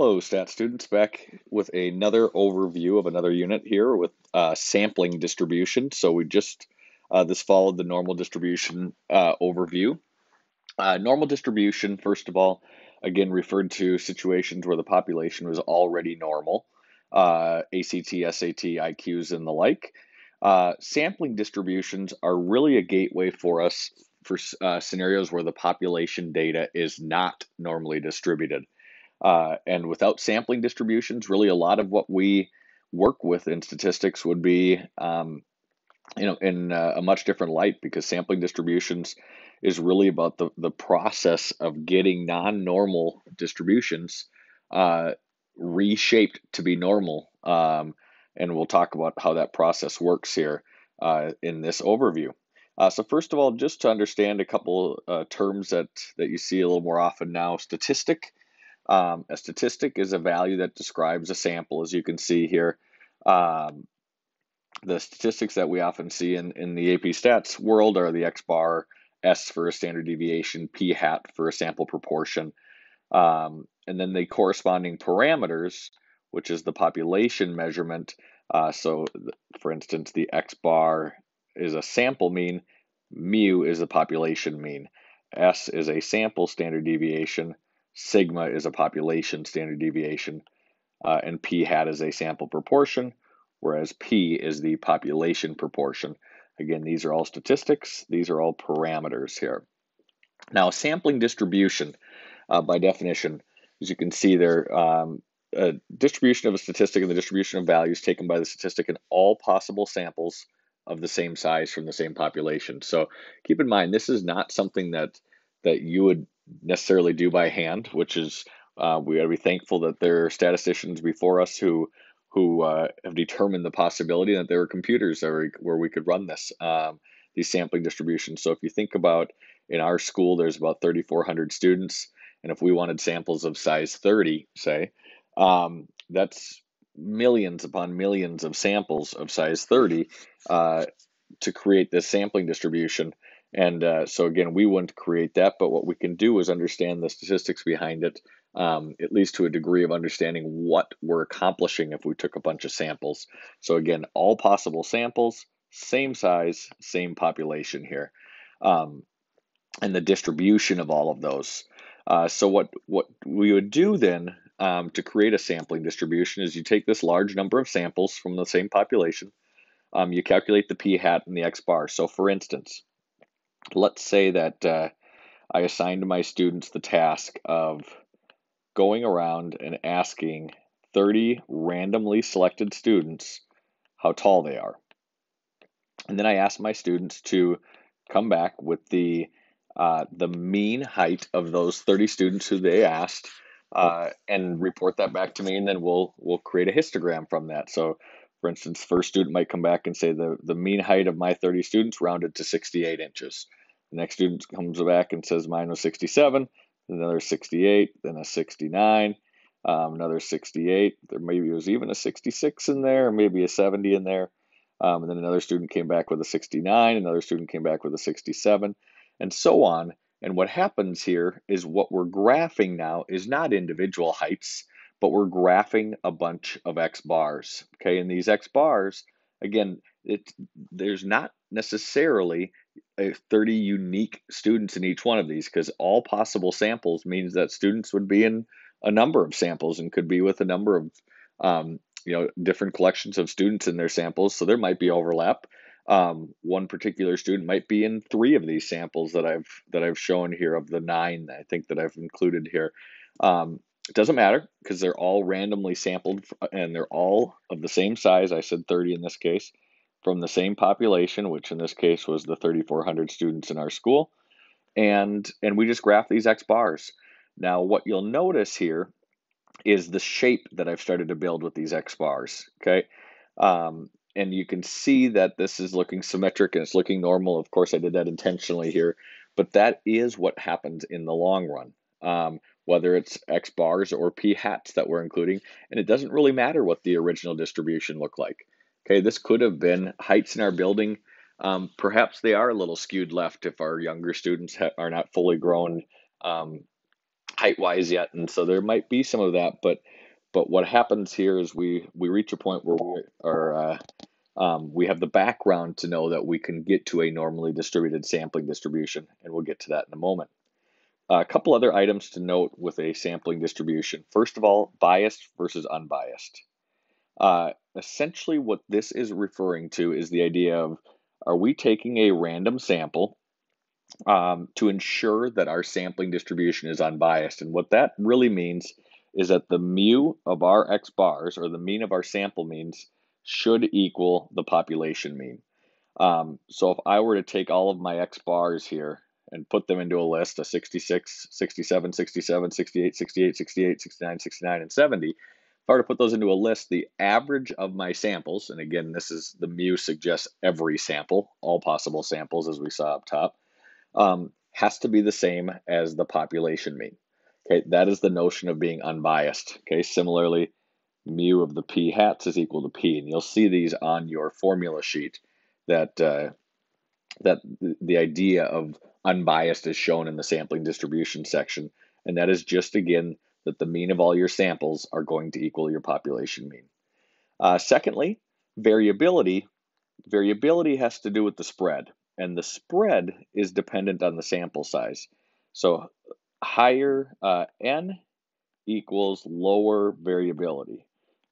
Hello, stat students, back with another overview of another unit here with uh, sampling distribution. So we just, uh, this followed the normal distribution uh, overview. Uh, normal distribution, first of all, again referred to situations where the population was already normal, uh, ACT, SAT, IQs, and the like. Uh, sampling distributions are really a gateway for us for scenarios where the population data is not normally distributed. Uh, and without sampling distributions, really a lot of what we work with in statistics would be, um, you know, in uh, a much different light because sampling distributions is really about the, the process of getting non-normal distributions uh, reshaped to be normal. Um, and we'll talk about how that process works here uh, in this overview. Uh, so first of all, just to understand a couple uh, terms that, that you see a little more often now, statistic um, a statistic is a value that describes a sample, as you can see here. Um, the statistics that we often see in, in the AP stats world are the X bar, S for a standard deviation, P hat for a sample proportion. Um, and then the corresponding parameters, which is the population measurement. Uh, so, for instance, the X bar is a sample mean, mu is the population mean, S is a sample standard deviation, sigma is a population standard deviation, uh, and p hat is a sample proportion, whereas p is the population proportion. Again, these are all statistics. These are all parameters here. Now, sampling distribution, uh, by definition, as you can see there, um, a distribution of a statistic and the distribution of values taken by the statistic in all possible samples of the same size from the same population. So keep in mind, this is not something that that you would necessarily do by hand, which is uh, we got to be thankful that there are statisticians before us who who uh, have determined the possibility that there are computers are, where we could run this um, these sampling distributions. So if you think about in our school, there's about 3,400 students, and if we wanted samples of size 30, say, um, that's millions upon millions of samples of size 30 uh, to create this sampling distribution. And uh, so again, we wouldn't create that, but what we can do is understand the statistics behind it, um, at least to a degree of understanding what we're accomplishing if we took a bunch of samples. So again, all possible samples, same size, same population here, um, and the distribution of all of those. Uh, so what what we would do then um, to create a sampling distribution is you take this large number of samples from the same population, um, you calculate the p hat and the x bar. So for instance let's say that uh, I assigned my students the task of going around and asking 30 randomly selected students how tall they are. And then I asked my students to come back with the uh, the mean height of those 30 students who they asked uh, and report that back to me and then we'll we'll create a histogram from that. So for instance, first student might come back and say the, the mean height of my 30 students rounded to 68 inches. The next student comes back and says mine was 67, another 68, then a 69, um, another 68. There maybe was even a 66 in there, maybe a 70 in there. Um, and then another student came back with a 69, another student came back with a 67, and so on. And what happens here is what we're graphing now is not individual heights, but we're graphing a bunch of X bars. Okay, and these X bars, again, it, there's not necessarily 30 unique students in each one of these because all possible samples means that students would be in a number of samples and could be with a number of um, you know different collections of students in their samples so there might be overlap um, one particular student might be in three of these samples that I've that I've shown here of the nine I think that I've included here um, it doesn't matter because they're all randomly sampled and they're all of the same size I said 30 in this case from the same population, which in this case was the 3,400 students in our school, and and we just graph these x bars. Now, what you'll notice here is the shape that I've started to build with these x bars. Okay, um, and you can see that this is looking symmetric and it's looking normal. Of course, I did that intentionally here, but that is what happens in the long run. Um, whether it's X bars or P hats that we're including, and it doesn't really matter what the original distribution looked like. Okay, this could have been heights in our building. Um, perhaps they are a little skewed left if our younger students ha- are not fully grown um, height wise yet, and so there might be some of that. But but what happens here is we we reach a point where we are uh, um, we have the background to know that we can get to a normally distributed sampling distribution, and we'll get to that in a moment. A couple other items to note with a sampling distribution. First of all, biased versus unbiased. Uh, essentially, what this is referring to is the idea of are we taking a random sample um, to ensure that our sampling distribution is unbiased? And what that really means is that the mu of our x bars, or the mean of our sample means, should equal the population mean. Um, so if I were to take all of my x bars here and put them into a list of 66, 67, 67, 68, 68, 68, 69, 69, and 70. If I were to put those into a list, the average of my samples, and again, this is the mu suggests every sample, all possible samples as we saw up top, um, has to be the same as the population mean. Okay, that is the notion of being unbiased. Okay, similarly, mu of the p hats is equal to p, and you'll see these on your formula sheet that uh, that the idea of unbiased as shown in the sampling distribution section, and that is just again that the mean of all your samples are going to equal your population mean. Uh, secondly, variability. Variability has to do with the spread, and the spread is dependent on the sample size. So higher uh, n equals lower variability.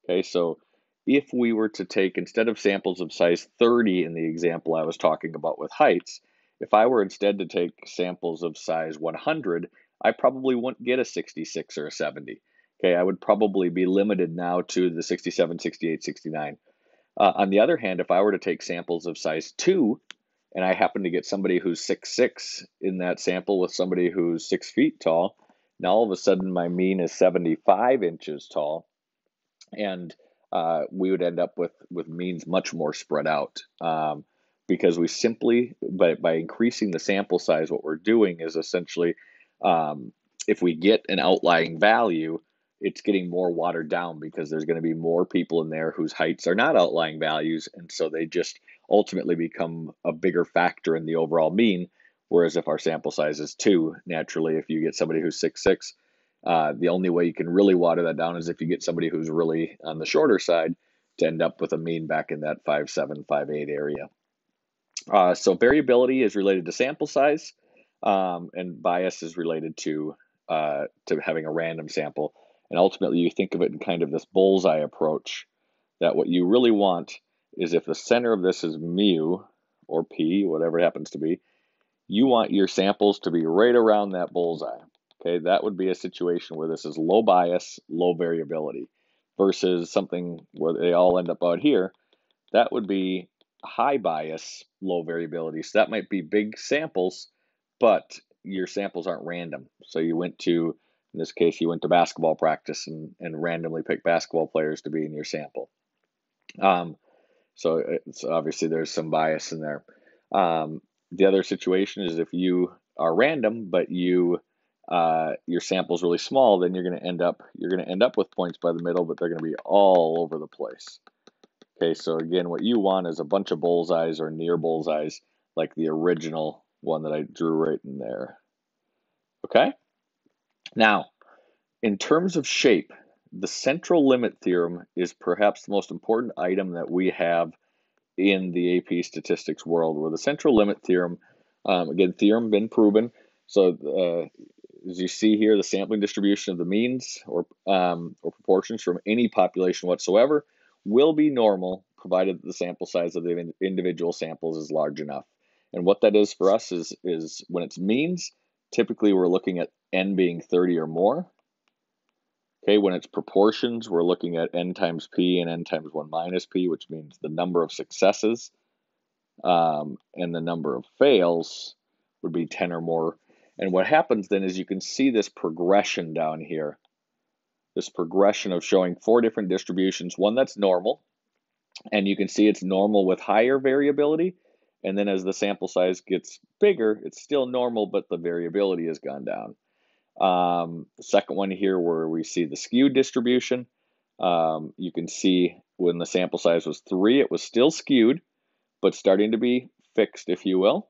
Okay, so if we were to take, instead of samples of size 30 in the example I was talking about with heights, if I were instead to take samples of size 100, I probably wouldn't get a 66 or a 70. Okay, I would probably be limited now to the 67, 68, 69. Uh, on the other hand, if I were to take samples of size 2, and I happen to get somebody who's six six in that sample with somebody who's six feet tall, now all of a sudden my mean is 75 inches tall. And uh, we would end up with, with means much more spread out. Um, because we simply by, by increasing the sample size what we're doing is essentially um, if we get an outlying value it's getting more watered down because there's going to be more people in there whose heights are not outlying values and so they just ultimately become a bigger factor in the overall mean. Whereas if our sample size is two naturally if you get somebody who's six six uh, the only way you can really water that down is if you get somebody who's really on the shorter side to end up with a mean back in that five seven five eight area uh, so variability is related to sample size, um, and bias is related to uh, to having a random sample. And ultimately, you think of it in kind of this bullseye approach. That what you really want is if the center of this is mu or p, whatever it happens to be, you want your samples to be right around that bullseye. Okay, that would be a situation where this is low bias, low variability, versus something where they all end up out here. That would be high bias, low variability. So that might be big samples, but your samples aren't random. So you went to, in this case, you went to basketball practice and, and randomly picked basketball players to be in your sample. Um, so it's obviously there's some bias in there. Um, the other situation is if you are random, but you uh, your sample is really small, then you're going to end up you're going to end up with points by the middle, but they're going to be all over the place. Okay, so again, what you want is a bunch of bullseyes or near bullseyes like the original one that I drew right in there. Okay? Now, in terms of shape, the central limit theorem is perhaps the most important item that we have in the AP statistics world, where the central limit theorem, um, again, theorem been proven. So uh, as you see here, the sampling distribution of the means or, um, or proportions from any population whatsoever will be normal provided the sample size of the individual samples is large enough. And what that is for us is, is when it's means, typically we're looking at n being 30 or more. Okay, when it's proportions, we're looking at n times p and n times 1 minus p, which means the number of successes um, and the number of fails would be 10 or more. And what happens then is you can see this progression down here this progression of showing four different distributions, one that's normal, and you can see it's normal with higher variability. And then as the sample size gets bigger, it's still normal, but the variability has gone down. Um, second one here where we see the skewed distribution. Um, you can see when the sample size was three, it was still skewed, but starting to be fixed, if you will.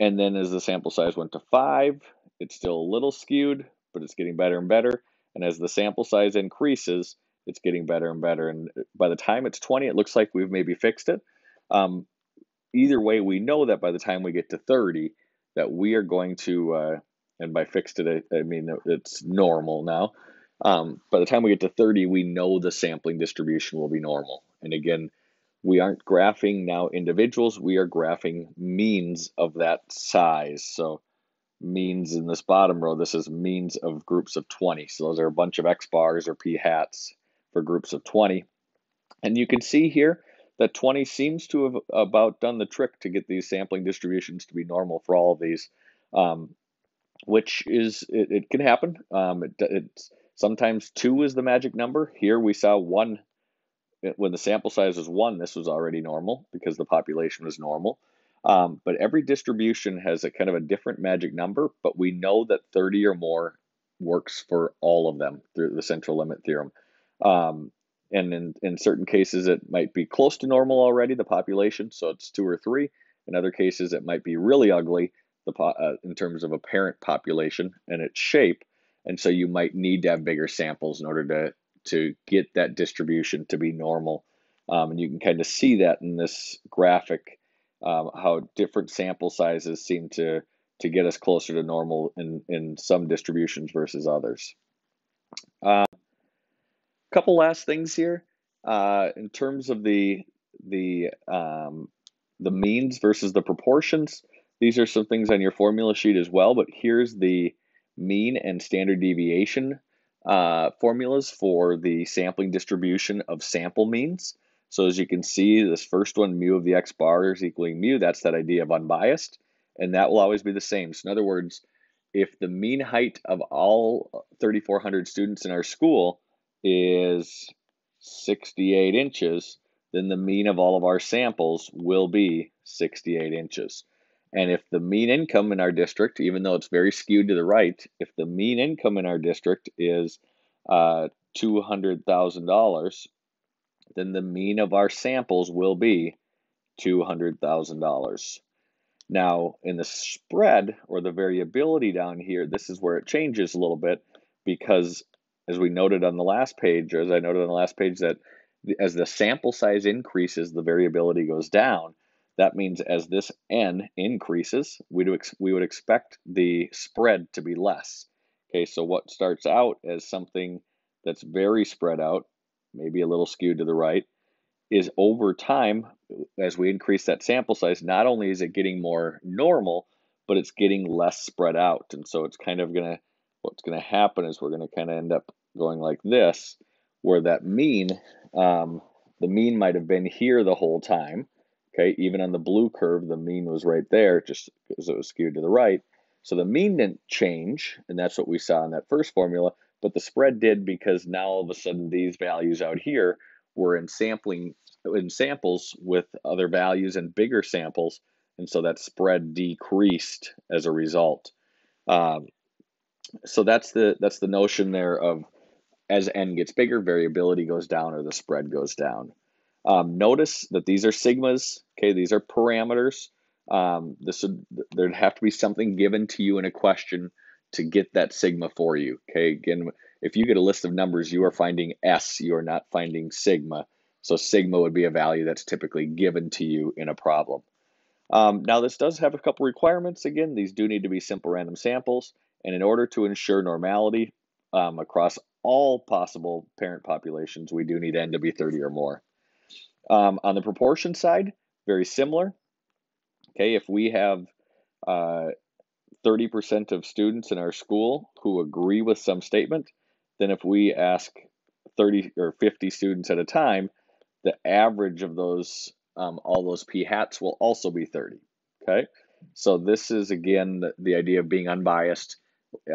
And then as the sample size went to five, it's still a little skewed, but it's getting better and better. And as the sample size increases, it's getting better and better. And by the time it's 20, it looks like we've maybe fixed it. Um, either way, we know that by the time we get to 30, that we are going to, uh, and by fixed it, I, I mean it's normal now. Um, by the time we get to 30, we know the sampling distribution will be normal. And again, we aren't graphing now individuals, we are graphing means of that size. So means in this bottom row, this is means of groups of 20. So those are a bunch of X bars or P hats for groups of 20. And you can see here that 20 seems to have about done the trick to get these sampling distributions to be normal for all of these, um, which is, it, it can happen. Um, it, it's sometimes two is the magic number. Here we saw one, when the sample size was one, this was already normal because the population was normal. Um, but every distribution has a kind of a different magic number, but we know that 30 or more works for all of them through the central limit theorem. Um, and in, in certain cases, it might be close to normal already, the population, so it's two or three. In other cases, it might be really ugly the uh, in terms of a parent population and its shape. And so you might need to have bigger samples in order to, to get that distribution to be normal. Um, and you can kind of see that in this graphic, um, how different sample sizes seem to, to get us closer to normal in, in some distributions versus others. Um, couple last things here uh, in terms of the the um, the means versus the proportions. These are some things on your formula sheet as well, but here's the mean and standard deviation uh, formulas for the sampling distribution of sample means. So as you can see, this first one, mu of the x bar is equaling mu. That's that idea of unbiased, and that will always be the same. So in other words, if the mean height of all 3,400 students in our school is 68 inches, then the mean of all of our samples will be 68 inches. And if the mean income in our district, even though it's very skewed to the right, if the mean income in our district is uh, $200,000, then the mean of our samples will be $200,000. Now, in the spread or the variability down here, this is where it changes a little bit because as we noted on the last page, or as I noted on the last page, that as the sample size increases, the variability goes down. That means as this n increases, we, do ex- we would expect the spread to be less. Okay, so what starts out as something that's very spread out, maybe a little skewed to the right, is over time, as we increase that sample size, not only is it getting more normal, but it's getting less spread out. And so it's kind of going to what's going to happen is we're going to kind of end up going like this, where that mean, um, the mean might have been here the whole time. Okay, even on the blue curve, the mean was right there, just because it was skewed to the right. So the mean didn't change, and that's what we saw in that first formula, but the spread did because now all of a sudden these values out here were in sampling in samples with other values and bigger samples, and so that spread decreased as a result. Um, so that's the that's the notion there of as n gets bigger, variability goes down or the spread goes down. Um, notice that these are sigmas. Okay, these are parameters. Um, this would there'd have to be something given to you in a question to get that sigma for you. Okay, again, if you get a list of numbers, you are finding s. You are not finding sigma. So sigma would be a value that's typically given to you in a problem. Um, now this does have a couple requirements. Again, these do need to be simple random samples. And in order to ensure normality um, across all possible parent populations, we do need N to be 30 or more. Um, on the proportion side, very similar. Okay, if we have uh, 30% of students in our school who agree with some statement, then if we ask 30 or 50 students at a time, the average of those, um, all those p hats will also be 30. Okay, so this is again the, the idea of being unbiased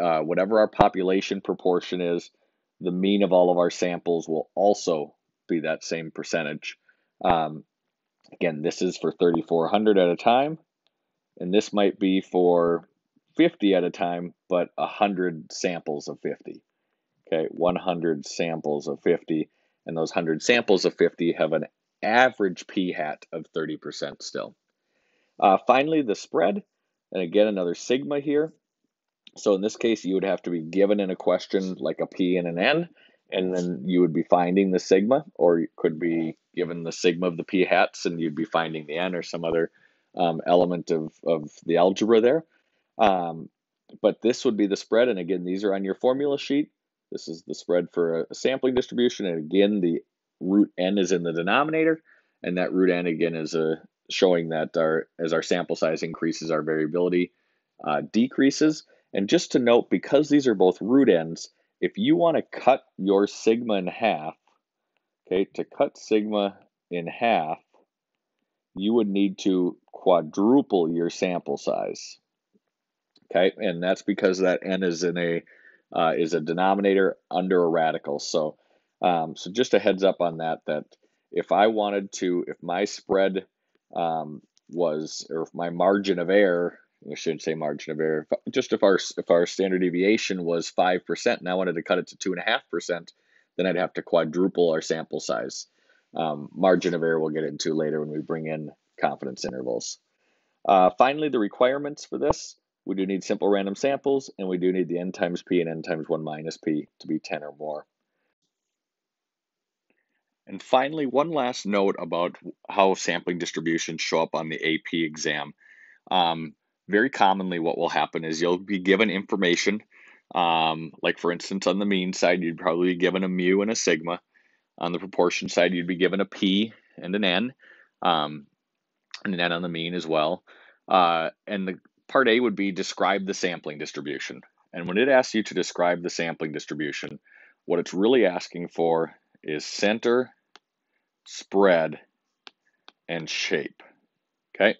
uh, whatever our population proportion is, the mean of all of our samples will also be that same percentage. Um, again, this is for 3,400 at a time, and this might be for 50 at a time, but 100 samples of 50. Okay, 100 samples of 50, and those 100 samples of 50 have an average p hat of 30% still. Uh, finally, the spread, and again, another sigma here. So in this case, you would have to be given in a question like a P and an N, and then you would be finding the sigma, or you could be given the sigma of the P hats, and you'd be finding the N or some other um, element of, of the algebra there. Um, but this would be the spread, and again, these are on your formula sheet. This is the spread for a sampling distribution, and again, the root n is in the denominator, and that root n again is a, showing that our as our sample size increases, our variability uh, decreases. And just to note, because these are both root n's, if you want to cut your sigma in half, okay, to cut sigma in half, you would need to quadruple your sample size. Okay, and that's because that n is in a uh, is a denominator under a radical. So, um, so just a heads up on that. That if I wanted to, if my spread um, was, or if my margin of error, I shouldn't say margin of error, just if our if our standard deviation was five percent, and I wanted to cut it to two and a half percent, then I'd have to quadruple our sample size. Um, margin of error we'll get into later when we bring in confidence intervals. Uh, finally, the requirements for this. We do need simple random samples, and we do need the n times p and n times 1 minus p to be 10 or more. And finally, one last note about how sampling distributions show up on the AP exam. Um, very commonly, what will happen is you'll be given information. Um, like, for instance, on the mean side, you'd probably be given a mu and a sigma. On the proportion side, you'd be given a p and an n, um, and an n on the mean as well. Uh, and the Part A would be describe the sampling distribution. And when it asks you to describe the sampling distribution, what it's really asking for is center, spread, and shape. Okay.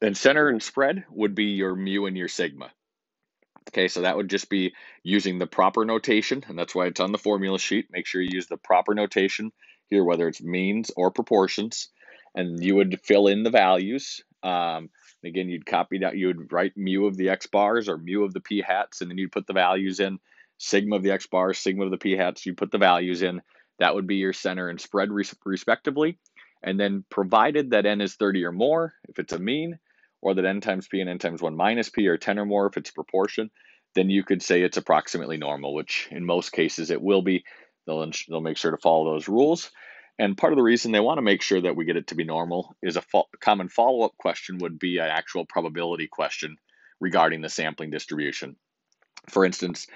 And center and spread would be your mu and your sigma. Okay, so that would just be using the proper notation, and that's why it's on the formula sheet. Make sure you use the proper notation here, whether it's means or proportions, and you would fill in the values. Um, again, you'd copy that, you would write mu of the x bars or mu of the p hats, and then you'd put the values in sigma of the x bars, sigma of the p hats, you put the values in. That would be your center and spread res- respectively. And then provided that n is 30 or more, if it's a mean, or that n times p and n times 1 minus p are 10 or more if it's a proportion, then you could say it's approximately normal, which in most cases it will be. They'll, they'll make sure to follow those rules. And part of the reason they want to make sure that we get it to be normal is a fo- common follow up question would be an actual probability question regarding the sampling distribution. For instance,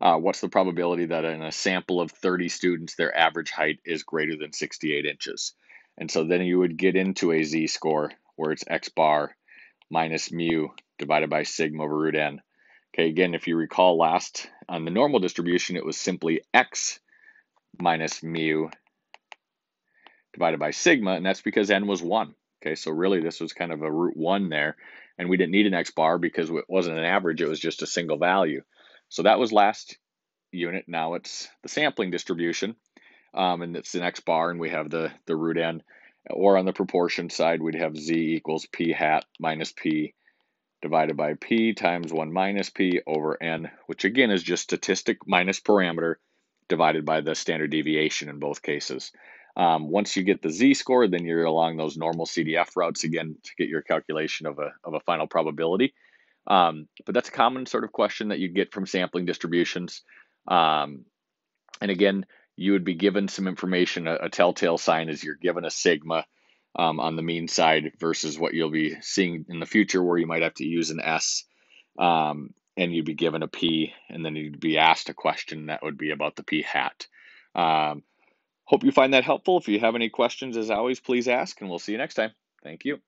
uh, what's the probability that in a sample of 30 students, their average height is greater than 68 inches? And so then you would get into a z score where it's x bar minus mu divided by sigma over root n. Okay, again, if you recall last on the normal distribution, it was simply x minus mu divided by sigma, and that's because n was 1. Okay, so really this was kind of a root 1 there, and we didn't need an x bar because it wasn't an average, it was just a single value. So that was last unit. Now it's the sampling distribution, um, and it's an x bar, and we have the, the root n. Or on the proportion side, we'd have z equals p hat minus p divided by p times 1 minus p over n, which again is just statistic minus parameter divided by the standard deviation in both cases. Um, once you get the z-score, then you're along those normal CDF routes again to get your calculation of a, of a final probability. Um, but that's a common sort of question that you get from sampling distributions. Um, and again, you would be given some information, a, a telltale sign is you're given a sigma um, on the mean side versus what you'll be seeing in the future where you might have to use an S um, and you'd be given a P and then you'd be asked a question that would be about the P hat. Um, Hope you find that helpful. If you have any questions, as always, please ask, and we'll see you next time. Thank you.